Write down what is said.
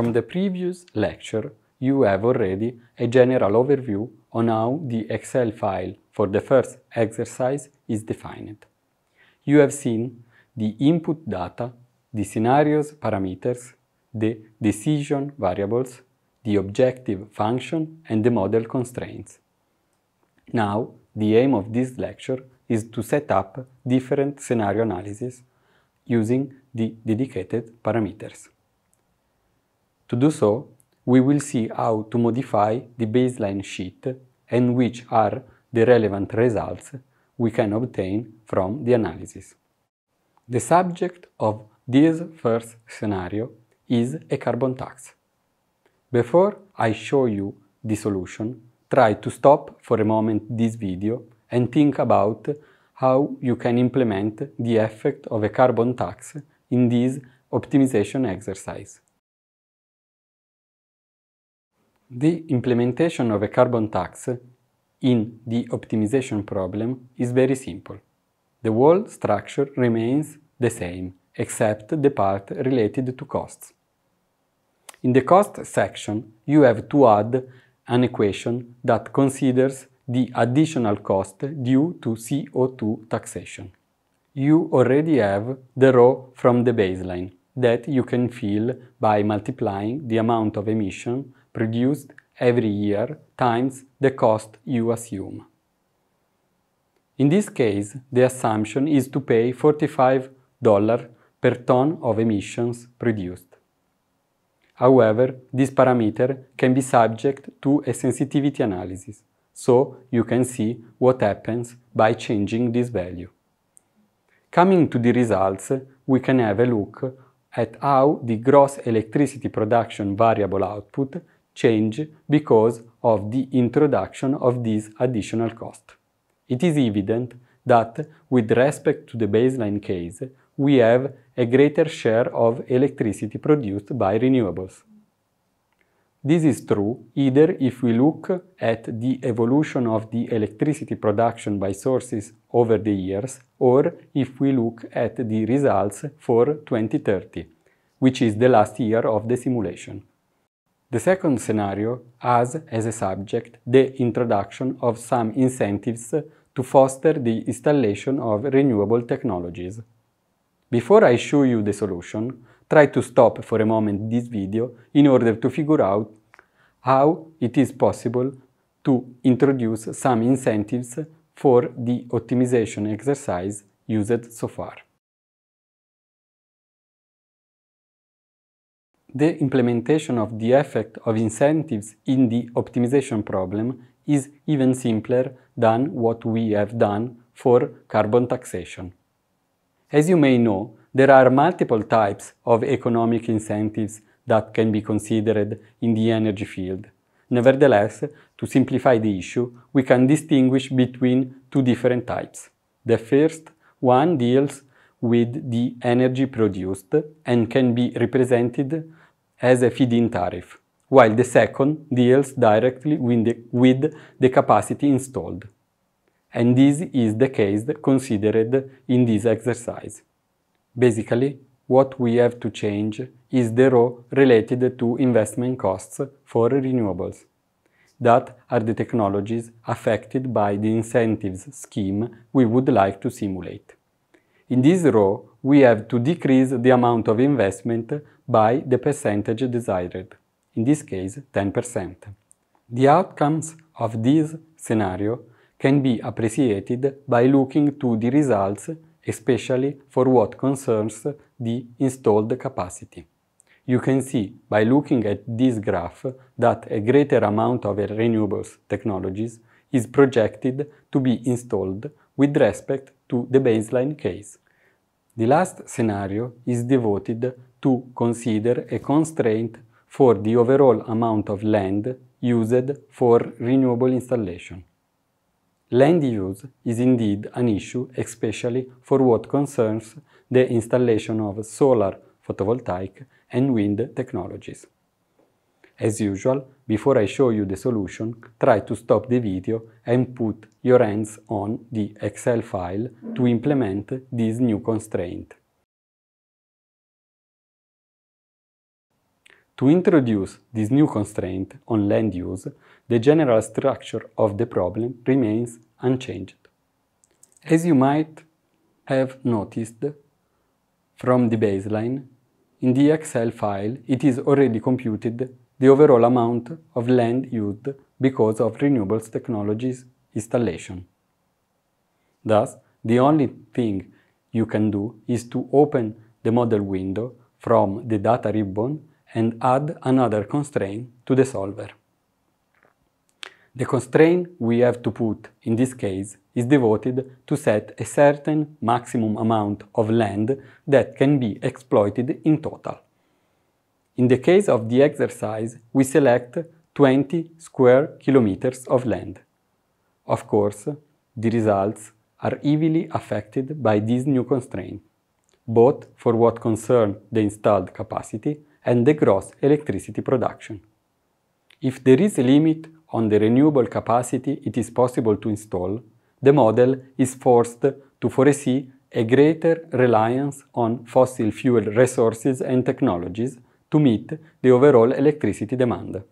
From the previous lecture, you have already a general overview on how the Excel file for the first exercise is defined. You have seen the input data, the scenarios parameters, the decision variables, the objective function and the model constraints. Now, the aim of this lecture is to set up different scenario analysis using the dedicated parameters. To do so, we will see how to modify the baseline sheet and which are the relevant results we can obtain from the analysis. The subject of this first scenario is a carbon tax. Before I show you the solution, try to stop for a moment this video and think about how you can implement the effect of a carbon tax in this optimization exercise. The implementation of a carbon tax in the optimization problem is very simple. The whole structure remains the same, except the part related to costs. In the cost section, you have to add an equation that considers the additional cost due to CO2 taxation. You already have the row from the baseline that you can fill by multiplying the amount of emission produced every year times the cost you assume. In this case, the assumption is to pay $45 per ton of emissions produced. However, this parameter can be subject to a sensitivity analysis, so you can see what happens by changing this value. Coming to the results, we can have a look at how the gross electricity production variable output change because of the introduction of this additional cost. It is evident that with respect to the baseline case, we have a greater share of electricity produced by renewables. This is true either if we look at the evolution of the electricity production by sources over the years or if we look at the results for 2030, which is the last year of the simulation. The second scenario has as a subject the introduction of some incentives to foster the installation of renewable technologies. Before I show you the solution, try to stop for a moment this video in order to figure out how it is possible to introduce some incentives for the optimization exercise used so far. The implementation of the effect of incentives in the optimization problem is even simpler than what we have done for carbon taxation. As you may know, there are multiple types of economic incentives that can be considered in the energy field. Nevertheless, to simplify the issue, we can distinguish between two different types. The first one deals with the energy produced and can be represented as a feed-in tariff, while the second deals directly with the, with the capacity installed. And this is the case considered in this exercise. Basically, what we have to change is the row related to investment costs for renewables. That are the technologies affected by the incentives scheme we would like to simulate. In this row, we have to decrease the amount of investment by the percentage desired, in this case 10%. The outcomes of this scenario can be appreciated by looking to the results, especially for what concerns the installed capacity. You can see by looking at this graph that a greater amount of renewables technologies is projected to be installed with respect to the baseline case. The last scenario is devoted to consider a constraint for the overall amount of land used for renewable installation. Land use is indeed an issue, especially for what concerns the installation of solar, photovoltaic and wind technologies. As usual, before I show you the solution, try to stop the video and put your hands on the Excel file to implement this new constraint. To introduce this new constraint on land use, the general structure of the problem remains unchanged. As you might have noticed from the baseline, in the Excel file it is already computed the overall amount of land used because of renewables technologies installation. Thus, the only thing you can do is to open the model window from the data ribbon and add another constraint to the solver. The constraint we have to put in this case is devoted to set a certain maximum amount of land that can be exploited in total. In the case of the exercise, we select 20 square kilometers of land. Of course, the results are heavily affected by this new constraint, both for what concerns the installed capacity and the gross electricity production. If there is a limit on the renewable capacity it is possible to install, the model is forced to foresee a greater reliance on fossil fuel resources and technologies to meet the overall electricity demand.